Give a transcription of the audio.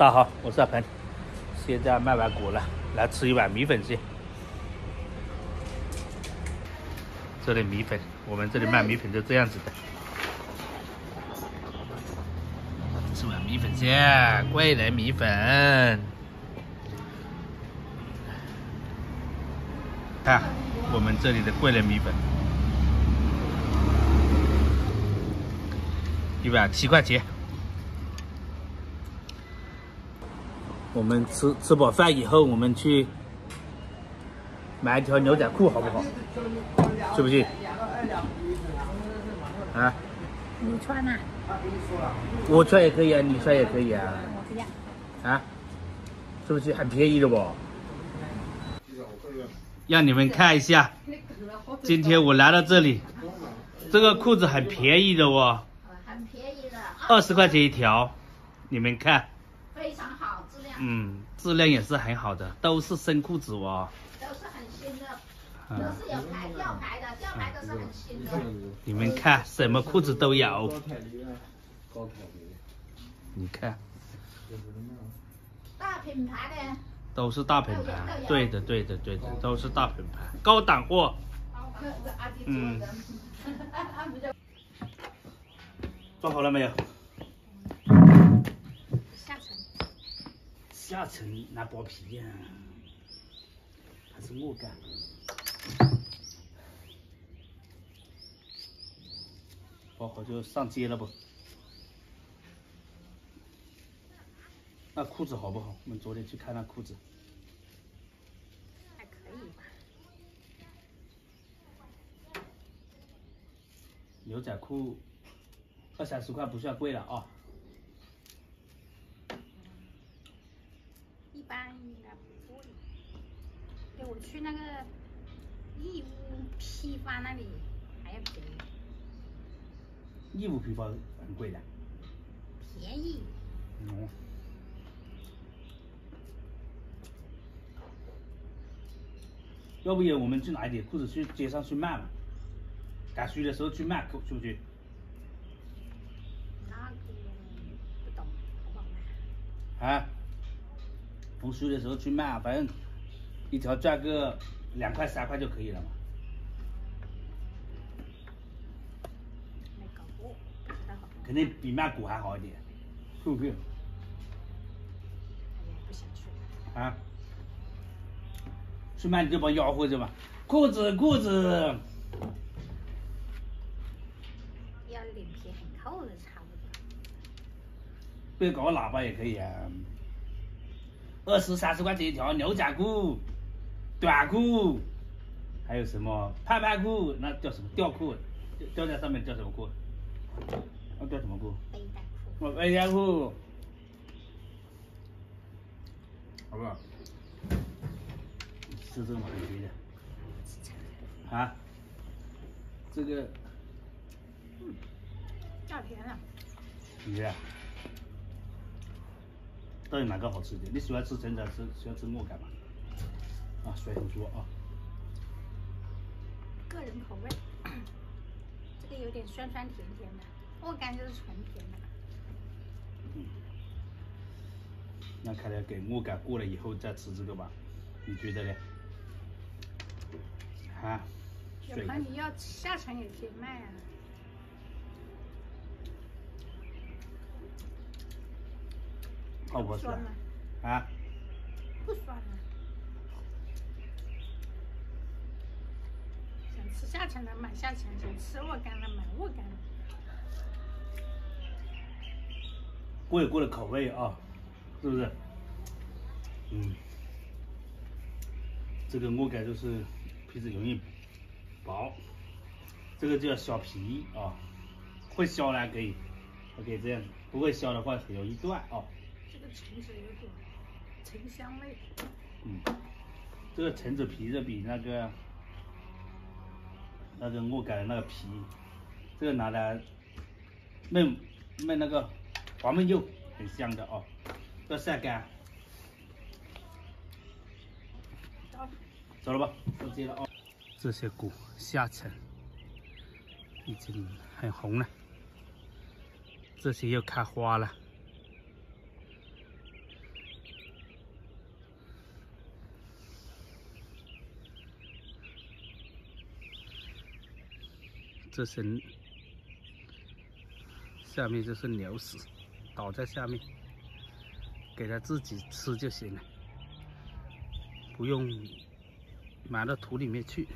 大家好，我是阿鹏，现在卖完果了，来吃一碗米粉先。这里米粉，我们这里卖米粉就这样子的。吃碗米粉先，桂林米粉。看我们这里的桂林米粉，一碗七块钱。我们吃吃饱饭以后，我们去买一条牛仔裤，好不好？去不去？啊？你穿呐？我穿也可以啊，你穿也可以啊。我不要。啊？是不是很便宜的不？让你们看一下，今天我来到这里，这个裤子很便宜的哦，很便宜的，二十块钱一条，你们看，非常好，嗯，质量也是很好的，都是新裤子哦。都是很新的，都是有牌吊牌的，吊牌都是很新的。你们看，什么裤子都有。你看，大品牌的，都是大品牌，对的，对的，对的，都是大品牌，高档货。嗯。做好了没有？下层，下层拿剥皮呀，还是我干？包好就上街了不？那裤子好不好？我们昨天去看那裤子，还可以吧。牛仔裤二三十块不算贵了啊。一应该不贵。对，我去那个义乌批发那里还要便宜。义乌批发很贵的。便宜。哦。要不然我们去拿一点裤子去街上去卖嘛？赶需的时候去卖，去不去？那个不懂，好不好卖？啊？逢虚的时候去卖，反正一条赚个两块三块就可以了嘛。没搞过，不知道好。肯定比卖股还好一点，对不对？哎呀，不想去。啊？去卖你就把吆喝着吧，裤子裤子。要脸皮很厚的差不多。别搞个喇叭也可以啊。二十三十块钱一条牛仔裤、短裤，还有什么盼盼裤？那叫什么吊裤？吊在上面叫什么裤？那叫什么裤？背带裤。我背带裤，好不好？是这么很贵的。啊？这个。嗯。价钱啊。你啊？到底哪个好吃一点？你喜欢吃橙子，吃喜欢吃糯干吗？啊，水很多啊。个人口味，这个有点酸酸甜甜的，糯干就是纯甜的。嗯。那看来给糯干过了以后再吃这个吧？你觉得呢？啊？有朋友要下场也可以卖啊。好不酸吗？啊？不酸啊。想吃下沉的买下沉，想吃沃柑的买沃柑。各有各的口味啊，是不是？嗯。这个沃柑就是皮子容易薄，这个就要削皮啊，会削呢可以，OK 这样子，不会削的话很容易断啊。橙子有点橙香味。嗯，这个橙子皮的比那个那个我改的那个皮，这个拿来焖焖那个黄焖肉，很香的哦。要晒干。走，了吧，上街了哦。这些果下沉已经很红了，这些又开花了。这些下面就是鸟屎，倒在下面，给它自己吃就行了，不用埋到土里面去。